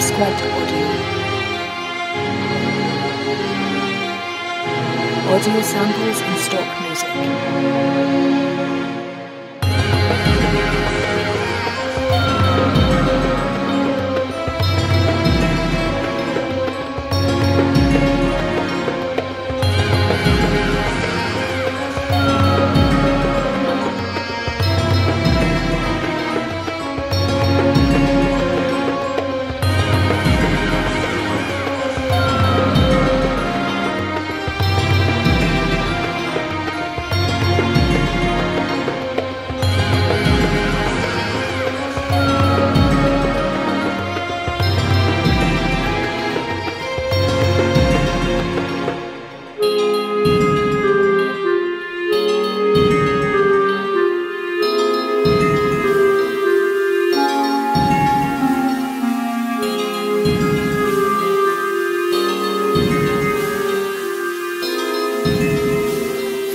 Squid Audio. Audio samples and stock music.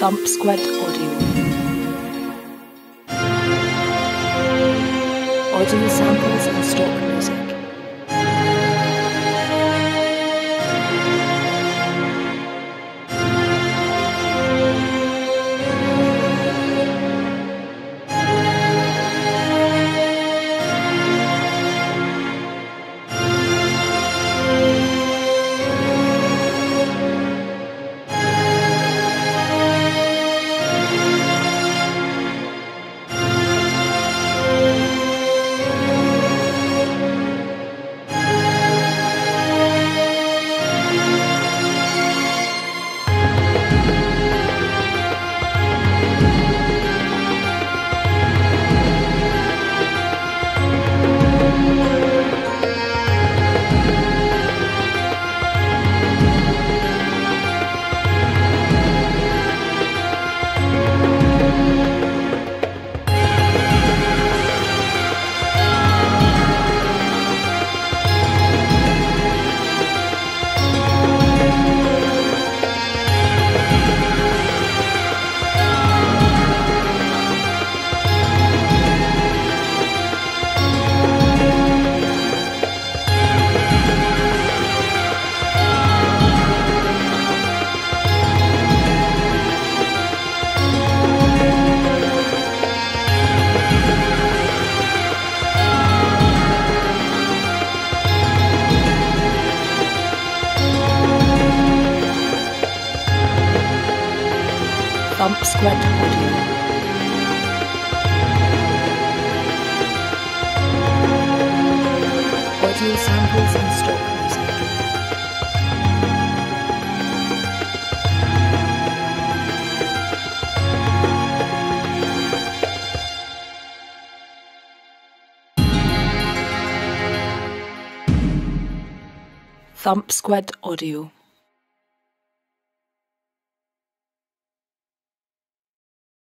Thump Squid Audio. Audio samples and stock music. Thump Squid Audio. Audio samples and stock music. Thump Squid Audio.